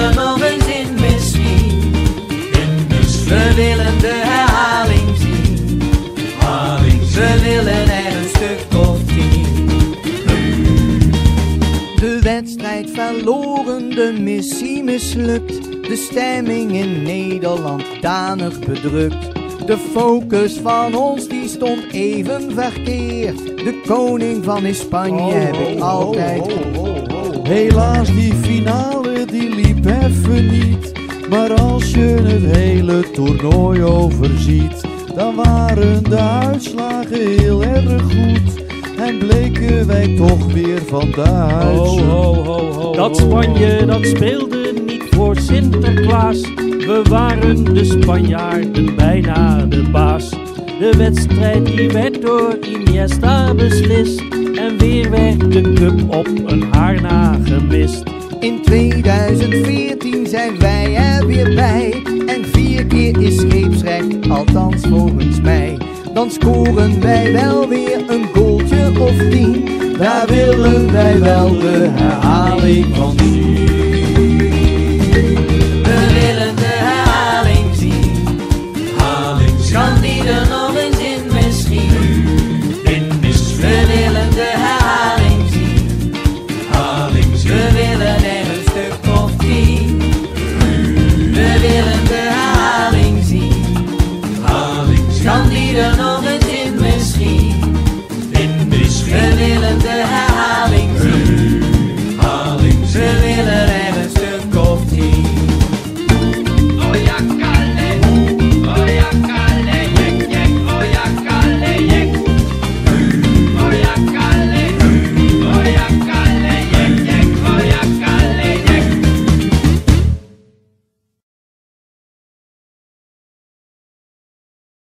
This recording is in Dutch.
nog eens in misschien. We willen de herhaling zien. We willen er een stuk of tien. De wedstrijd verloren, de missie mislukt. De stemming in Nederland danig bedrukt. De focus van ons die stond even verkeerd. De koning van Spanje oh, heb ik oh, oh, altijd. Oh, oh Helaas die finale even niet. Maar als je het hele toernooi overziet, dan waren de uitslagen heel erg goed. En bleken wij toch weer van Ho, ho, ho, ho. Dat Spanje, dat speelde niet voor Sinterklaas. We waren de Spanjaarden bijna de baas. De wedstrijd die werd door Iniesta beslist. En weer werd de cup op een haar na gemist. In 2014 zijn wij er weer bij. En vier keer is scheepsrecht, althans volgens mij. Dan scoren wij wel weer een goaltje of tien. Daar willen wij wel de herhaling. the